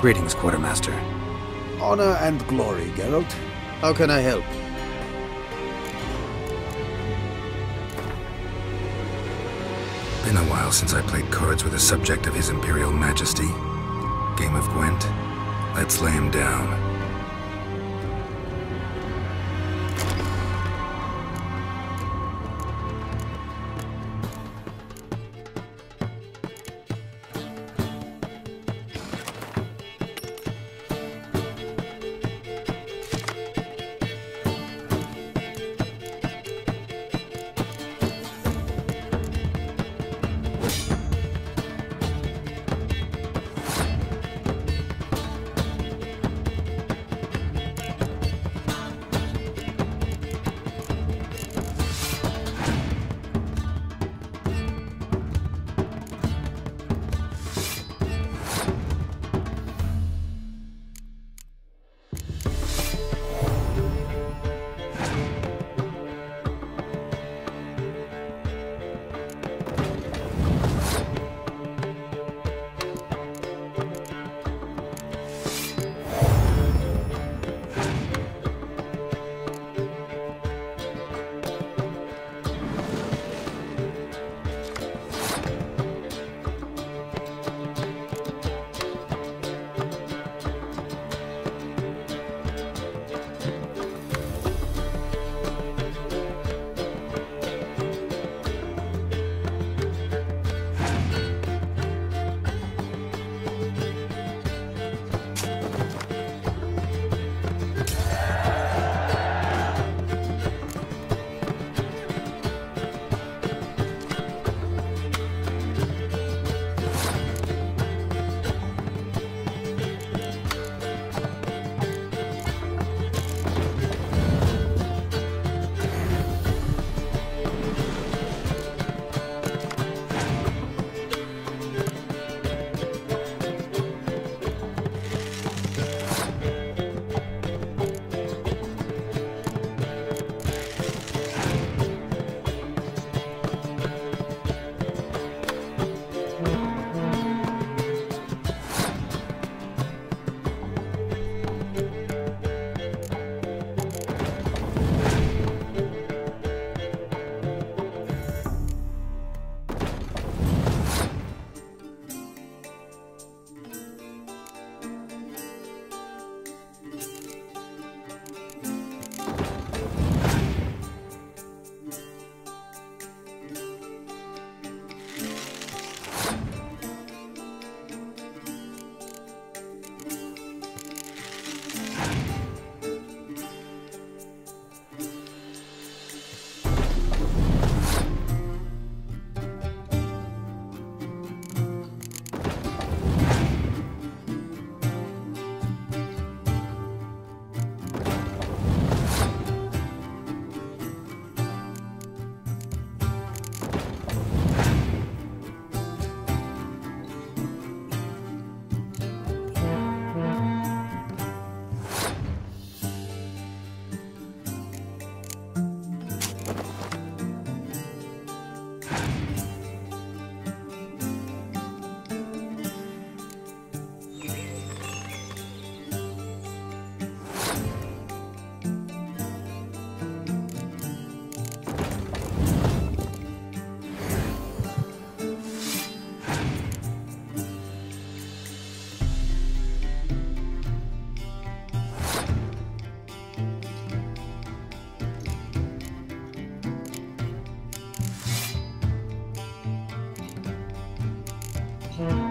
Greetings, Quartermaster. Honor and glory, Geralt. How can I help? Been a while since I played cards with a subject of His Imperial Majesty. Game of Gwent. Let's lay him down. Mm-hmm.